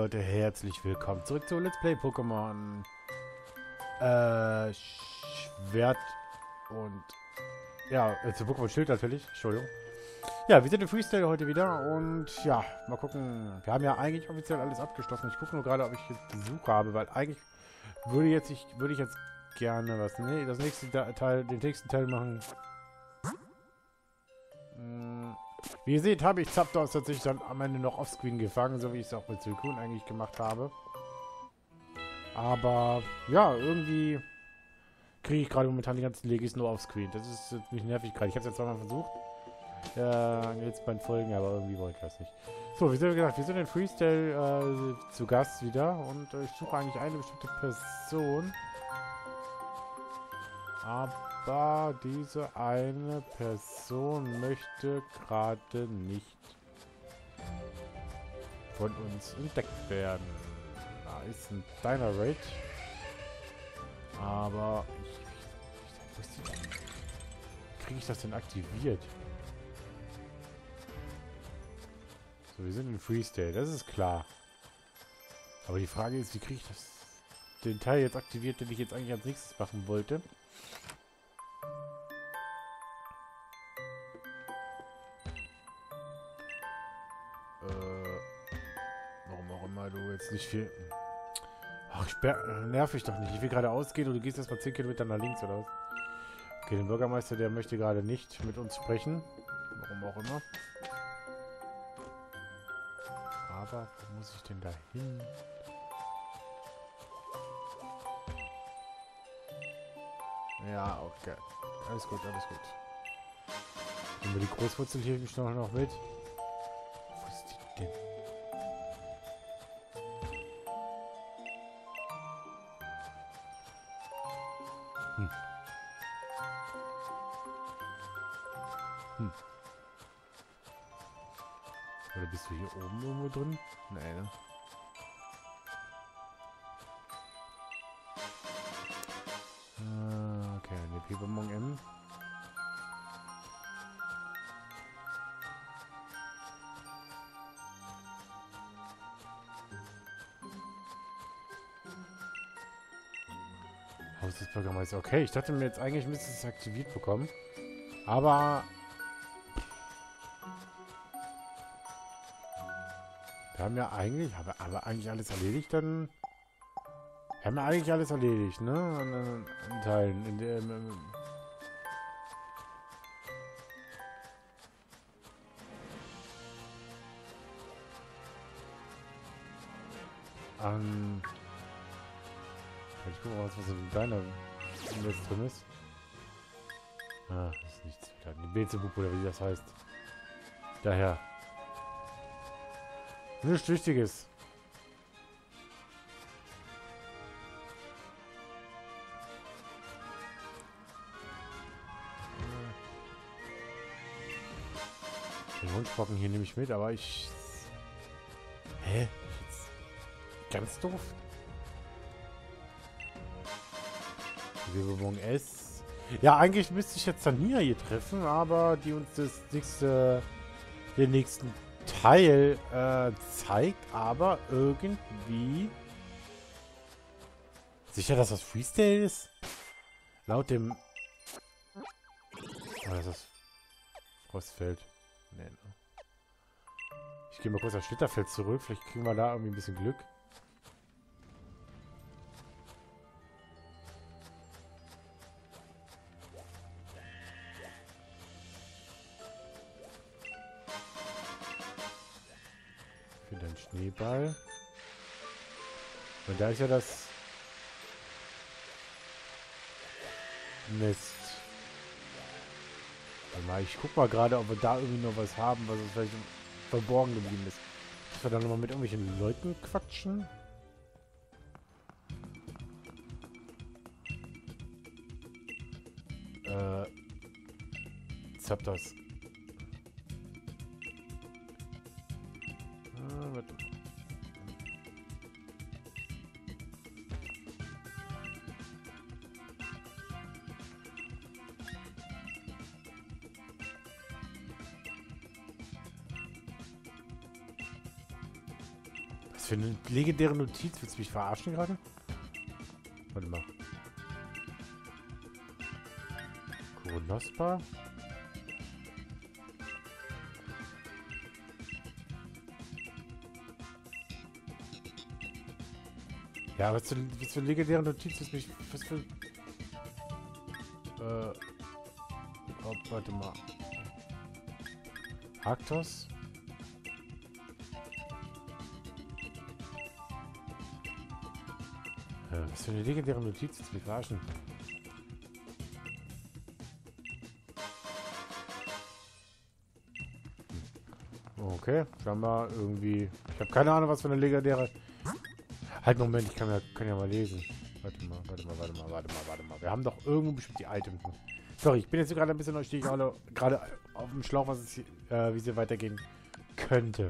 Leute, herzlich willkommen zurück zu Let's Play Pokémon äh, Schwert und ja, äh, zu Pokémon Schild natürlich, Entschuldigung. Ja, wir sind im Freestyle heute wieder und ja, mal gucken. Wir haben ja eigentlich offiziell alles abgeschlossen. Ich gucke nur gerade, ob ich jetzt Besuch habe, weil eigentlich würde jetzt ich würde ich jetzt gerne was nee, das nächste Teil, den nächsten Teil machen. Hm, wie ihr seht, habe ich Zapdos tatsächlich dann am Ende noch offscreen gefangen, so wie ich es auch mit Suicune eigentlich gemacht habe. Aber ja, irgendwie kriege ich gerade momentan die ganzen Legis nur offscreen. Das ist ziemlich nervig gerade. Ich habe es jetzt zweimal versucht. Äh, jetzt beim Folgen, aber irgendwie wollte ich das nicht. So, wie gesagt, wir sind in Freestyle äh, zu Gast wieder und äh, ich suche eigentlich eine bestimmte Person. Aber diese eine Person möchte gerade nicht von uns entdeckt werden. Da ist ein Dynarate. Aber ich, ich, ich kriege ich das denn aktiviert? So, wir sind in Freestyle, das ist klar. Aber die Frage ist, wie kriege ich das den Teil jetzt aktiviert, den ich jetzt eigentlich als nächstes machen wollte? Jetzt nicht viel... Ach, ich nerv ich doch nicht. Ich will gerade ausgehen und du gehst erstmal 10 Kilometer nach links, oder was? Okay, den Bürgermeister, der möchte gerade nicht mit uns sprechen. Warum auch immer. Aber, wo muss ich denn da hin? Ja, okay. Alles gut, alles gut. Nehmen wir die Großwurzel hier noch mit. Bürgermeisters. Okay, ich dachte mir jetzt eigentlich müsste es aktiviert bekommen. Aber Wir haben ja eigentlich, haben wir eigentlich alles erledigt dann? Wir haben ja eigentlich alles erledigt, ne? An, an, an Teilen. In der, an. Ich gucke mal, was in deiner List drin ist. Ah, das ist nichts Beelzebub oder wie das heißt. Daher. Nichts Wichtiges. Den Wunschbocken hier nehme ich mit, aber ich... Hä? Ganz doof. Bewegung S. Ja, eigentlich müsste ich jetzt Tania hier treffen, aber die uns das nächste, den nächsten Teil äh, zeigt aber irgendwie... Sicher, dass das Freestyle ist? Laut dem... Oh, das ist Frostfeld. Nee, ne? Ich gehe mal kurz auf Schlitterfeld zurück. Vielleicht kriegen wir da irgendwie ein bisschen Glück. Schneeball. Und da ist ja das... Mist. Mal, ich guck mal gerade, ob wir da irgendwie noch was haben, was uns vielleicht verborgen geblieben ist. Dass wir da nochmal mit irgendwelchen Leuten quatschen? Äh... Zapdos. Legendäre Notiz? Willst du mich verarschen gerade? Warte mal. Koronospa? Ja, was für, was für legendäre Notiz ist mich. Was für. Äh. Oh, warte mal. Arktos? Äh, was für eine legendäre Notiz ist mich verarschen. Okay, scheinbar irgendwie. Ich habe keine Ahnung, was für eine legendäre. Halt, Moment, ich kann ja, kann ja mal lesen. Warte mal, warte mal, warte mal, warte mal, warte mal. Wir haben doch irgendwo bestimmt die Items. Sorry, ich bin jetzt gerade ein bisschen stehe ich gerade auf dem Schlauch, was es hier, äh, wie es hier weitergehen könnte.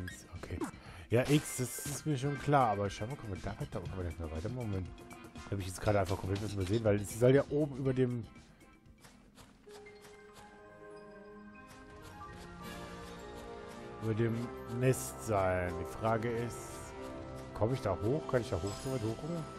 1, okay. Ja, X, das ist mir schon klar, aber mal, kommen wir da weiter? Kommen wir nicht mehr weiter? Moment. Habe ich jetzt gerade einfach komplett was übersehen, weil sie soll ja oben über dem... über dem Nest sein. Die Frage ist, komme ich da hoch? Kann ich da hoch so weit hochgucken?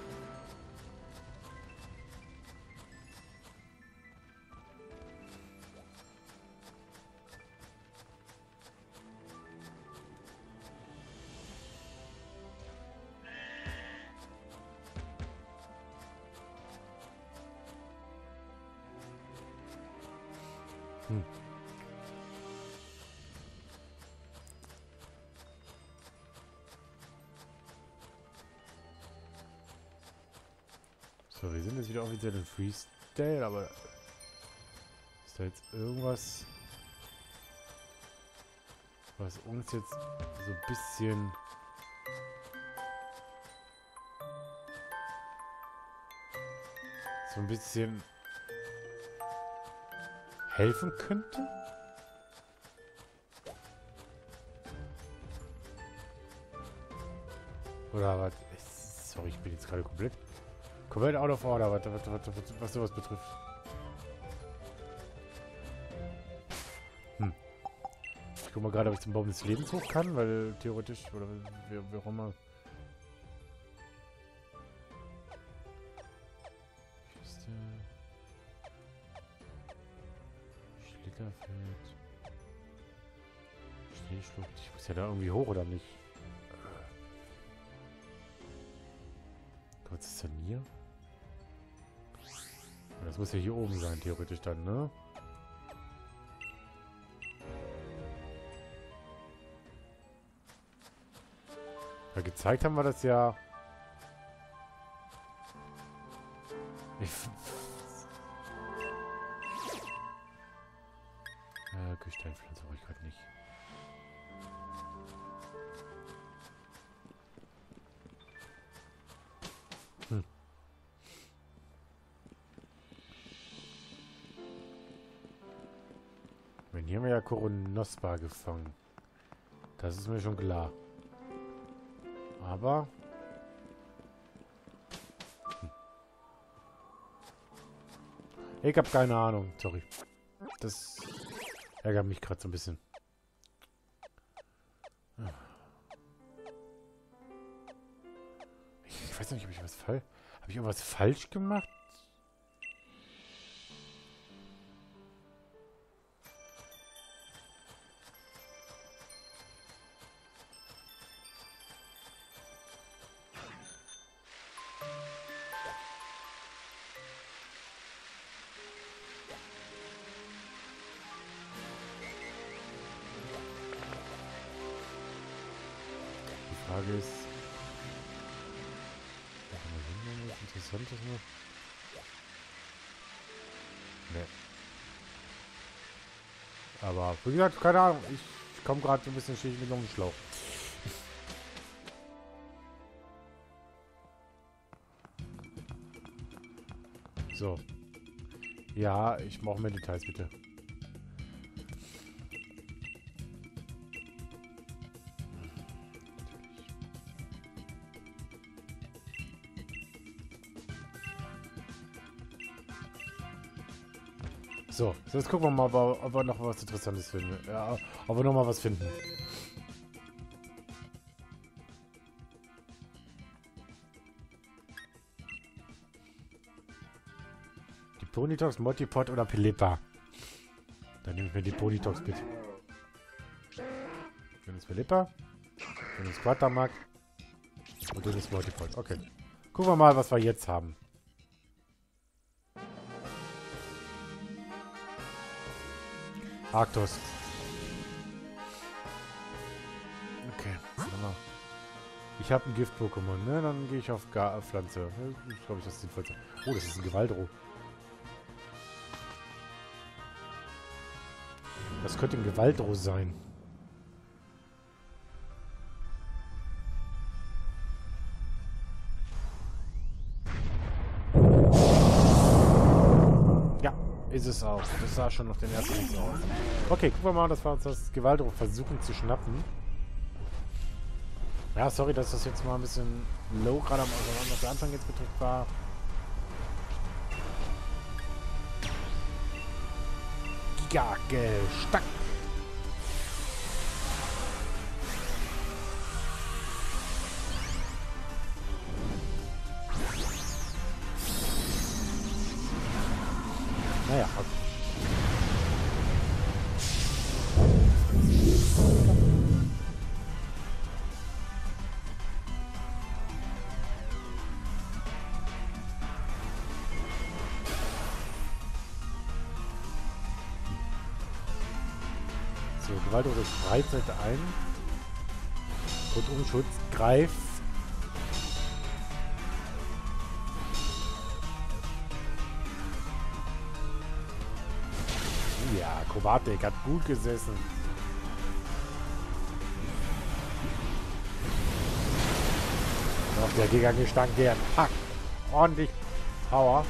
Wir sind jetzt wieder offiziell in Freestyle, aber ist da jetzt irgendwas, was uns jetzt so ein bisschen so ein bisschen helfen könnte? Oder was? Sorry, ich bin jetzt gerade komplett komplett out of order, was, was, was, was, was sowas betrifft. Hm. Ich guck mal gerade, ob ich zum Baum des Lebens hoch kann, weil theoretisch, oder wie, wie auch immer. Kiste. Schlitterfeld. Schneeschlucht. Ich muss ja da irgendwie hoch, oder nicht? Das muss ja hier oben sein, theoretisch dann, ne? Ja, gezeigt haben wir das ja. Ich äh, Gesteinpflanze brauche ich gerade nicht. Koronospa gefangen. Das ist mir schon klar. Aber... Hm. Ich habe keine Ahnung. Sorry. Das ärgert mich gerade so ein bisschen. Ich weiß nicht, ob ich was falsch... Habe ich irgendwas falsch gemacht? Warte mal, sind noch was Interessantes noch? Nee. Aber, wie gesagt, keine Ahnung. Ich komme gerade so ein bisschen schwierig mit dem Schlauch. So. Ja, ich brauche mehr Details, bitte. So, jetzt gucken wir mal, ob wir, ob wir noch was Interessantes finden. Ja, ob wir noch mal was finden. Die Ponytox, Multipod oder Pelipa? Dann nehme ich mir die Ponytox mit. Dann ist Pelipa. Dann ist Quatermack. Und dann ist Multipod. Okay. Gucken wir mal, was wir jetzt haben. Arctos. Okay. Ich habe ein Gift-Pokémon, ne? Dann gehe ich auf Gar Pflanze. Ich glaube, ich das sinnvollste. Oh, das ist ein Gewaldro. Das könnte ein Gewaldro sein. Ist es auch. Das sah schon auf den ersten Blick so aus. Okay, gucken wir mal, dass wir uns das Gewaltdruck versuchen zu schnappen. Ja, sorry, dass das jetzt mal ein bisschen low gerade am Anfang jetzt betrifft war. Giga-Gestack. Naja, So, Gewalt oder Breitseite ein. Rundumschutz greift Akrobatik hat gut gesessen. Noch der Gigangestank, der packt ordentlich Power.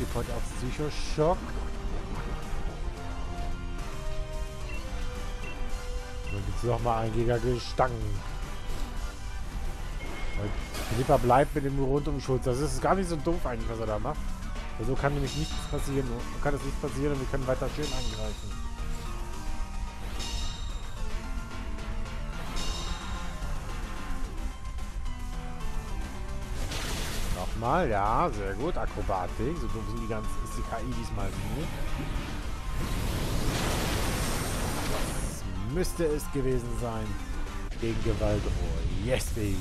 Mortipod auf Psychoschock. Dann gibt es nochmal ein Gigagestank. Philippa bleibt mit dem Rundumschutz. Das ist gar nicht so doof eigentlich, was er da macht. So also kann nämlich nichts passieren. Kann es nicht passieren und wir können weiter schön angreifen. Nochmal, ja, sehr gut. Akrobatik. So doof sind die ganz, ist die KI diesmal nicht. Das müsste es gewesen sein. Gegen Gewalt. Oh, yes, baby.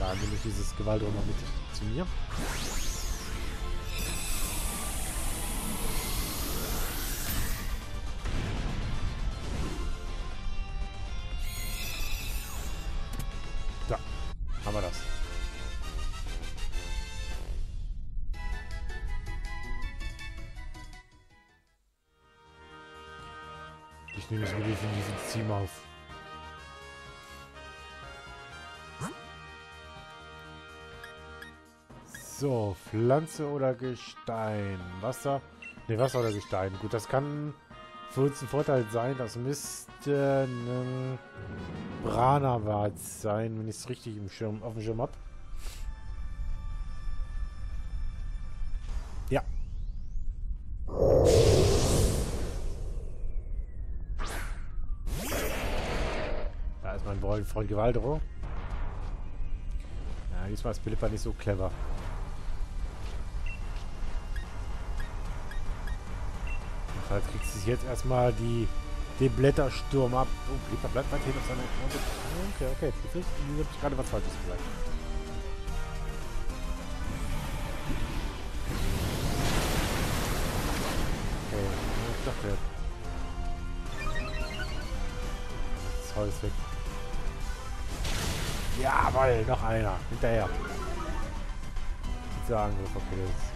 Da nehme ich dieses Gewaltraum mit zu mir. So, Pflanze oder Gestein? Wasser? Ne, Wasser oder Gestein. Gut, das kann für uns ein Vorteil sein. Das müsste ein Branawart sein, wenn ich es richtig im Schirm, auf dem Schirm habe. Ja. Da ist mein Freund Gewaldro. Ja, diesmal ist Philippa nicht so clever. Jedenfalls kriegt sich jetzt erstmal die, den Blättersturm ab. Oh, Blätter bleibt weiterhin auf seiner Karte. Okay, okay. Jetzt habe ich gerade was Falsches gesagt. Okay, ich dachte Das Holz weg. Jawoll, noch einer. Hinterher. Dieser Angriff, okay, das haben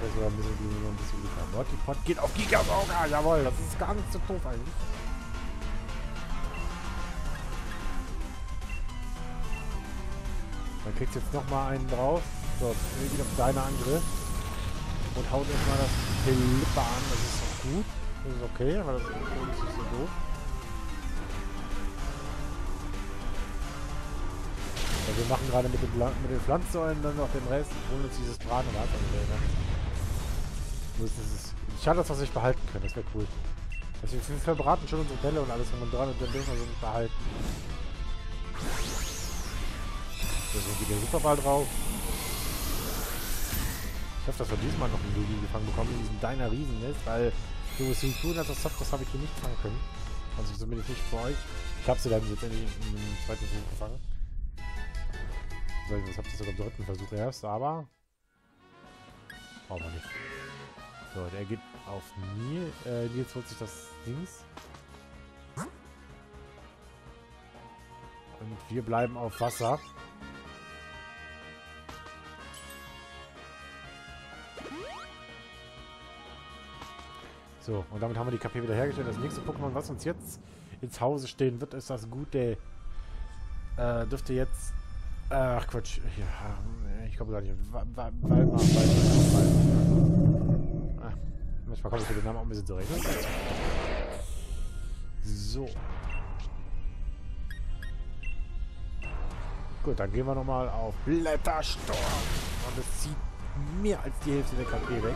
habe ja sogar ein bisschen, ein bisschen Glück gehabt. Geht auf Gigasauger, jawohl, das ist gar nicht so doof eigentlich. Dann kriegst jetzt nochmal einen drauf. So, wieder auf deine Angriff. Und haut erstmal das Philippa an, das ist auch gut. Das ist okay, aber das ist nicht so doof. Also wir machen gerade mit, den mit den Pflanzensäulen dann noch den Rest und holen uns dieses Braten und Anfang. Nur dieses. Ich hatte das, was ich behalten können, das wäre cool. Also wir verbraten schon unsere Bälle und alles drum und dran und dann dürfen wir so nicht behalten. Da sind wieder Superball drauf. Ich hoffe, dass wir diesmal noch einen Lugi gefangen bekommen in diesem deiner Riesennest, weil du tun als das das habe ich hier nicht fangen können. Also zumindest nicht für euch. Ich habe sie dann jetzt endlich im zweiten Versuch gefangen. Ich habe das sogar im dritten Versuch erst, aber brauchen wir nicht. So, der geht auf Nil. Äh, Nils holt sich das Dings. Und wir bleiben auf Wasser. So, und damit haben wir die KP wieder hergestellt. Das nächste Pokémon, was uns jetzt ins Hause stehen wird, ist das gute. Äh, dürfte jetzt. Ach Quatsch. Ja, ich glaube gar nicht. Weimar, Weimar, Weimar. Manchmal komme ich mit dem Namen auch ein bisschen zurecht. So. Gut, dann gehen wir nochmal auf Blättersturm. Und das zieht mehr als die Hälfte der KP weg.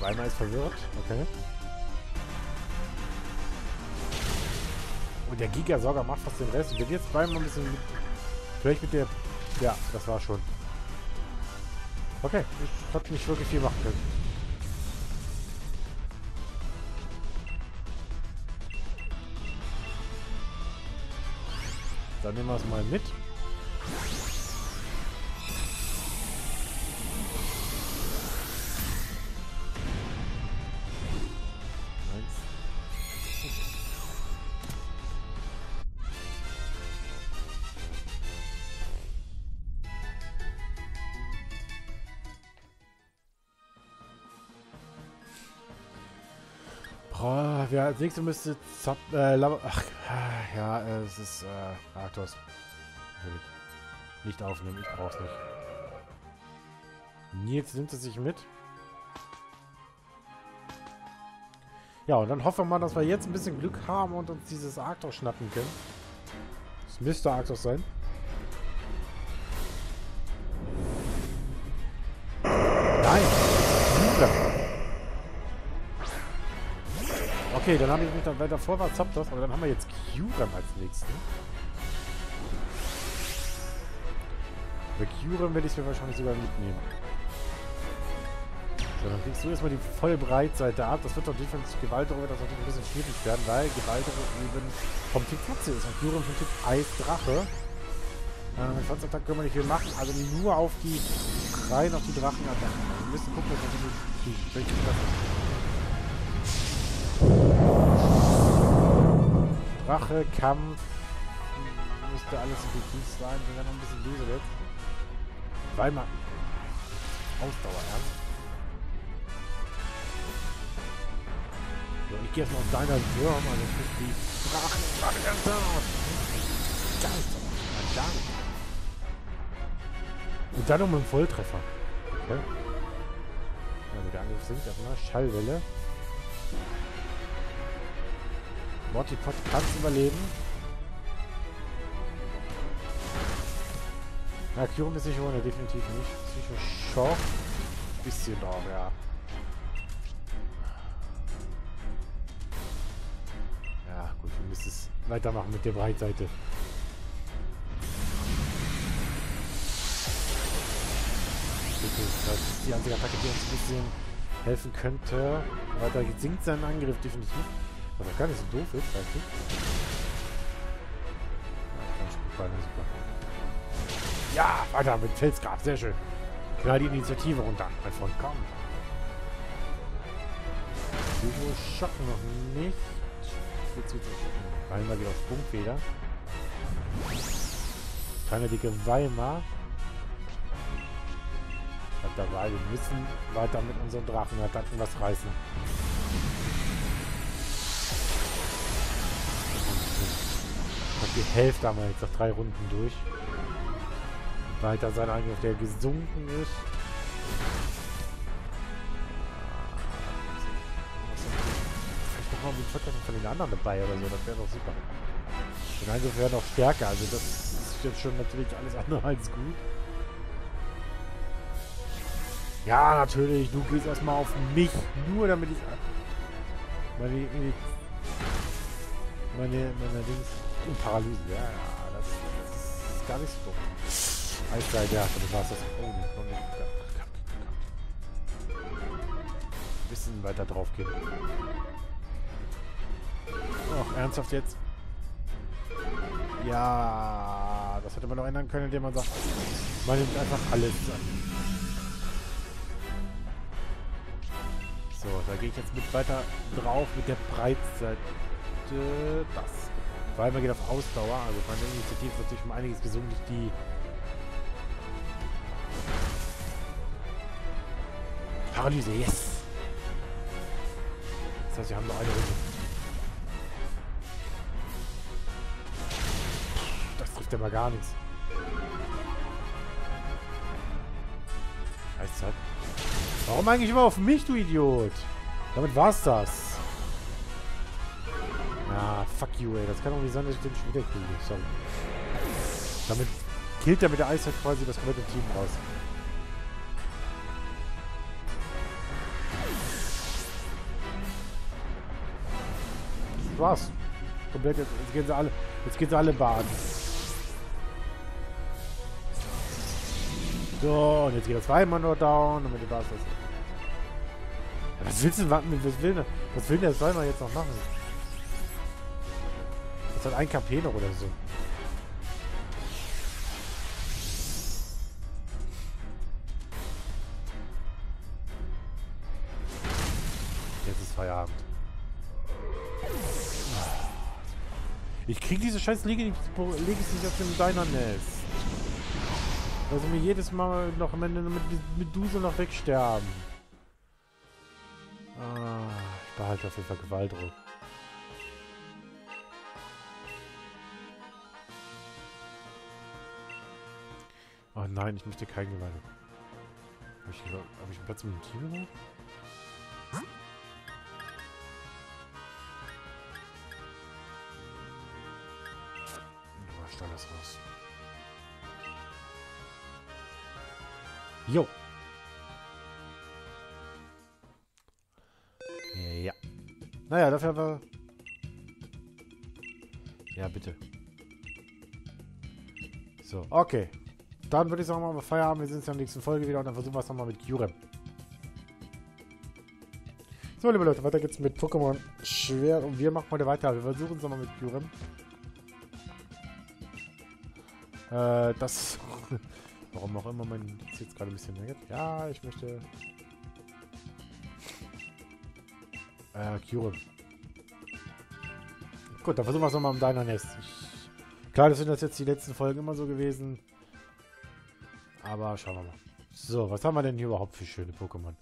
Weimar ist verwirrt. Okay. Und der Gigasauger macht fast den Rest. Und wenn jetzt Weimar ein bisschen... Mit, vielleicht mit der... Ja, das war schon. Okay, ich habe nicht wirklich viel machen können. Dann nehmen wir es mal mit. Als nächstes müsste Zap, äh, Lava, ach, ja, äh, es ist, äh. Natürlich. Nicht aufnehmen, ich brauch's nicht. Nils nimmt es sich mit. Ja, und dann hoffen wir mal, dass wir jetzt ein bisschen Glück haben und uns dieses Arctos schnappen können. Das müsste Arctos sein. Okay, dann habe ich mich dann weiter vor war Zapdos, aber dann haben wir jetzt Kyurem als nächsten. Bei Kyurem werde ich mir wahrscheinlich sogar mitnehmen. So, dann kriegst du erstmal die volle Breitseite ab. Das wird doch definitiv Gewaltere, wird das natürlich ein bisschen schwierig werden, weil Gewaltere eben vom Typ Katze ist und Kyurem vom Typ Eisdrache. Äh, mit Pflanzenattack können wir nicht viel machen, also nur auf die rein auf die Drachenattacken. Wir müssen gucken, dass wir die, die, die, die Rache, Kampf. Müsste alles effektiv sein. Wir werden noch ein bisschen böse jetzt. Weimar. Ausdauer, ernst. So, ich gehe erstmal auf deiner Würm, also nicht die Drachen. Geist. Verdammt. Und dann um einen Volltreffer. Okay. Also der Angriff sinkt erstmal. Schallwelle. Mortipot kann es überleben. Ja, Kyurem ist nicht ohne, definitiv nicht. Psycho-Schock. Bisschen noch, ja. Ja, gut, wir müssen es weitermachen mit der Breitseite. Das ist die einzige Attacke, die uns ein bisschen helfen könnte. Weiter sinkt sein Angriff definitiv. Was auch gar nicht so doof ist, eigentlich. Ja, weiter mit Felsgrab, sehr schön. Knall die Initiative runter, mein Freund, komm. Psycho schocken noch nicht. Weimar geht auf Punktfeder. Keine dicke Weimar. Dabei, wir müssen weiter mit unseren Drachenattacken was reißen. Die Hälfte haben wir jetzt nach drei Runden durch. Weiter sein Angriff, der gesunken ist. mal die Verkaufen von den anderen dabei oder so. Das wäre doch super. Den Angriff wäre noch stärker. Also das ist jetzt schon natürlich alles andere als gut. Ja, natürlich. Du gehst erstmal auf mich. Nur damit ich meine, meine, meine Dings in Paralyse. Ja, ja, das, das ist gar nicht so dumm. Eiszeit, ja, dann war es das. Oh, noch nicht. Ein bisschen weiter drauf gehen. Ach, ernsthaft jetzt? Ja, das hätte man noch ändern können, indem man sagt, man nimmt einfach alles an. So, da gehe ich jetzt mit weiter drauf mit der Breitseite. Das. Allem, man geht auf Ausdauer. Also meine Initiative ist natürlich um einiges gesungen durch die Paralyse. Yes! Das heißt, wir haben noch eine Runde. Das trifft ja mal gar nichts. Eiszeit. Warum eigentlich immer auf mich, du Idiot? Damit war's das. Fuck you, ey. Das kann doch nicht sein, dass ich den schon wieder kriege. Sorry. Damit killt er mit der Eiszeit quasi das komplette Team raus. Das war's. Komplett jetzt, jetzt gehen sie alle. Jetzt gehen sie alle baden. So, und jetzt geht das zweimal nur down und mit dem war's. Was willst du, was will, denn, was will denn der Säumer jetzt noch machen? Hat ein KP noch oder so. Jetzt ist Feierabend. Ich krieg diese scheiß Liege nicht, lege ich nicht auf dem Diner-Nest. Also mir jedes Mal noch am Ende mit, mit Dusel noch wegsterben. Ah, ich behalte auf jeden Fall Gewaltdruck. Oh nein, ich möchte kein Gewalt. Habe ich, hab ich einen Platz mit dem Team gemacht? Oh, das raus. Jo. Ja. Naja, dafür aber... Ja, bitte. So, okay. Dann würde ich sagen, machen wir Feierabend. Wir sehen uns in der nächsten Folge wieder und dann versuchen wir es nochmal mit Jurem. So, liebe Leute, weiter geht's mit Pokémon Schwer und wir machen heute weiter. Wir versuchen es nochmal mit Jurem. Äh, das... Warum auch immer mein ist jetzt gerade ein bisschen negativ. Ja, ich möchte... Äh, Cure. Gut, dann versuchen wir es nochmal im Deiner Nest. Ich, klar, das sind das jetzt die letzten Folgen immer so gewesen. Aber schauen wir mal. So, was haben wir denn hier überhaupt für schöne Pokémon?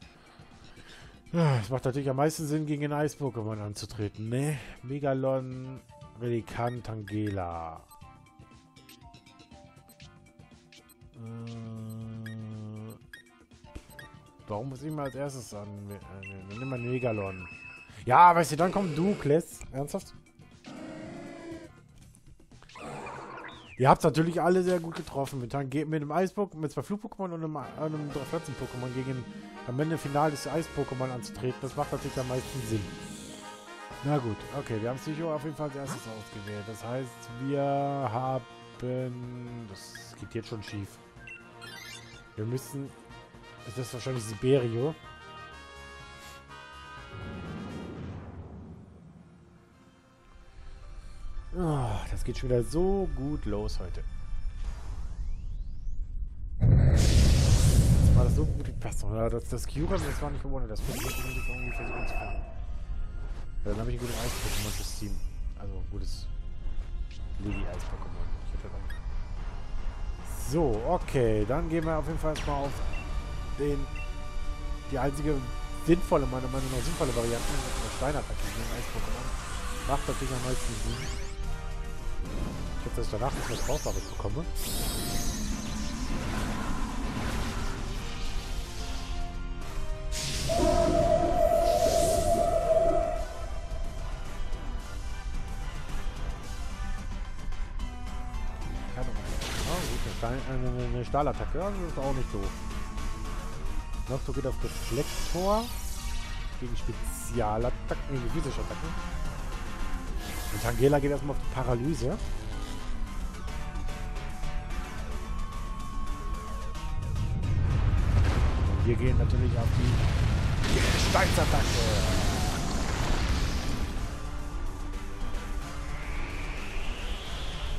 Es macht natürlich am meisten Sinn, gegen ein Eis-Pokémon anzutreten, ne? Megalon, Relikant, Tangela. Äh, warum muss ich mal als erstes an? Äh, nimm mal Megalon. Ja, weißt du, dann kommt du, Kless. Ernsthaft? Ihr habt natürlich alle sehr gut getroffen. Mit, mit dem Eis-Pokémon, mit zwei Flug-Pokémon und einem, einem Pflanzen-Pokémon gegen am Ende Final des Eis-Pokémon anzutreten. Das macht natürlich am meisten Sinn. Na gut, okay, wir haben Psycho auf jeden Fall als erstes ausgewählt. Das heißt, wir haben... Das geht jetzt schon schief. Wir müssen... Ist das wahrscheinlich Siberio? Das geht schon wieder so gut los heute. Das war das so gut gepasst. Oder das, das Kyurem, das war nicht gewonnen. Das muss ich irgendwie versuchen zu finden. Ja, dann habe ich ein gutes Eis-Pokémon fürs Team. Also ein gutes Lady-Eis-Pokémon. So, okay. Dann gehen wir auf jeden Fall erstmal auf den die einzige sinnvolle, meiner Meinung nach sinnvolle Variante, eine Steinattacke gegen Eis-Pokémon. Macht natürlich am meisten Sinn jetzt, dass ich danach nicht mehr drauf damit bekomme. Ah, eine Stahlattacke. Also, das ist auch nicht so. Nocto geht auf Reflektor gegen Spezialattacken, gegen physische Attacken. Und Angela geht erstmal auf die Paralyse. Wir gehen natürlich auf die Gesteinsattacke.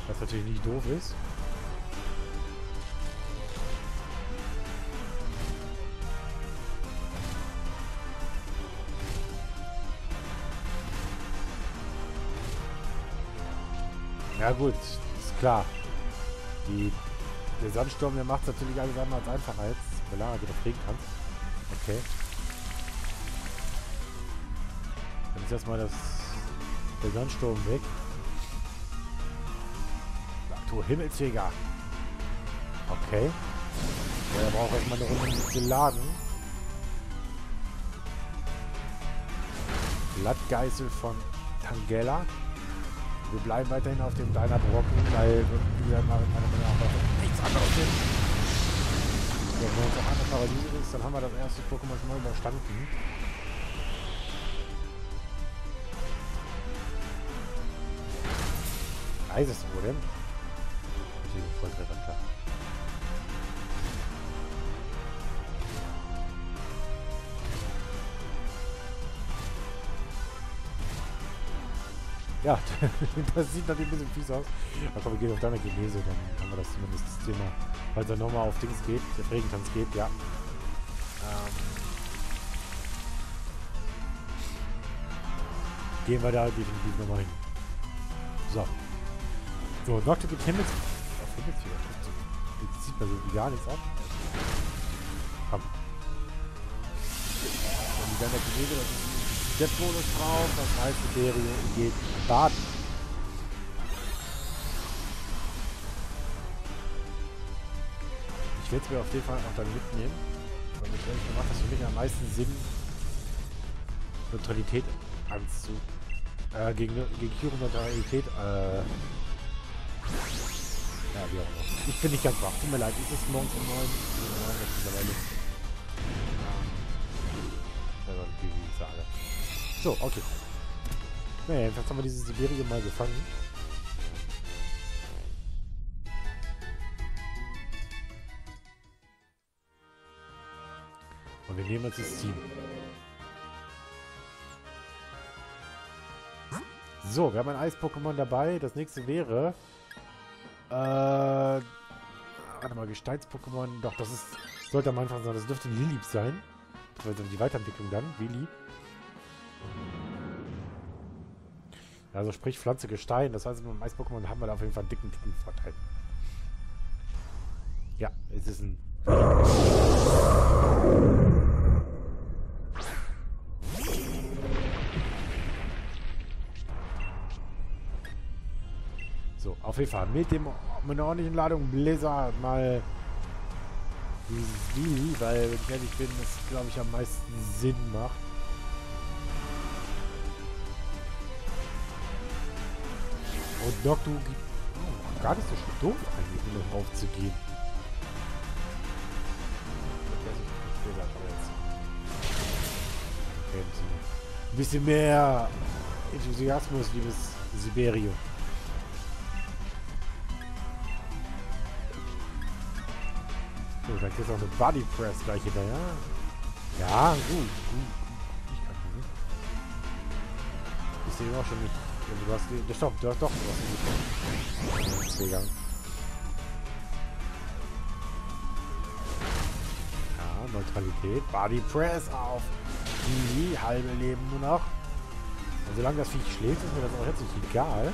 Was natürlich nicht doof ist. Ja gut, ist klar. Die, der Sandsturm, der macht natürlich alles andere als einfacher jetzt. Belange geht auf Regentanz. Okay. Dann ist erstmal das, der Sandsturm weg. Natur Himmelsjäger. Okay. Der braucht erstmal eine Runde zu laden. Blattgeißel von Tangella. Wir bleiben weiterhin auf dem Deiner Brocken, weil wir nach nichts anderes sind. Wenn uns auch eine Paralyse ist, dann haben wir das erste Pokémon schon mal überstanden. Eises denn? Volltreffer, klar. Ja, das sieht natürlich ein bisschen fies aus. Aber komm, wir gehen auf deine Genese, dann haben wir das zumindest das Thema. Falls er nochmal auf Dings geht, der Regentanz geht, ja. Ähm gehen wir da definitiv nochmal hin. So. So, Nocte gibt Himmels... Auf Himmelsfieber. Jetzt sieht man so gar nichts ab. Komm. Und die deine Genese, das ist Step-Bonus drauf. Das heißt, die Serie geht baden. Ich werde es mir auf jeden Fall auch dann mitnehmen. Weil ich ehrlich macht das für mich am meisten Sinn, Neutralität anzu... Äh, gegen, Kyro Neutralität, äh... Ja, wie auch immer. Ich bin nicht ganz wach. Tut mir leid, ist es morgens um 9? Ja, mittlerweile. So, okay. Naja, jedenfalls haben wir diese Siberie mal gefangen. Und wir nehmen uns das Team. So, wir haben ein Eis-Pokémon dabei. Das nächste wäre... Äh... Warte mal, Gesteins-Pokémon. Doch, das ist... Sollte am Anfang sein. Das dürfte ein Lilip sein. Also die Weiterentwicklung dann. Willi. Also sprich Pflanze Gestein. Das heißt, beim Eis-Pokémon haben wir da auf jeden Fall einen dicken, dicken Vorteil. Ja, es ist ein... So, auf jeden Fall mit, dem, mit einer ordentlichen Ladung Blizzard mal wie, weil, wenn ich ehrlich bin, das glaube ich am meisten Sinn macht. Noctu gibt oh, gar nicht so doof eigentlich, um drauf zu gehen. Ein bisschen mehr Enthusiasmus, liebes Siberio. So, dann kriegst du auch eine Body Press gleich hinterher. Ja, gut, gut. Ich kann nicht. Ich sehe auch schon nicht. Du hast die. Stopp, du hast doch. Du hast. Ja, Neutralität. Body Press auf. Die halbe Leben nur noch. Und solange das Viech schläft, ist mir das auch herzlich egal.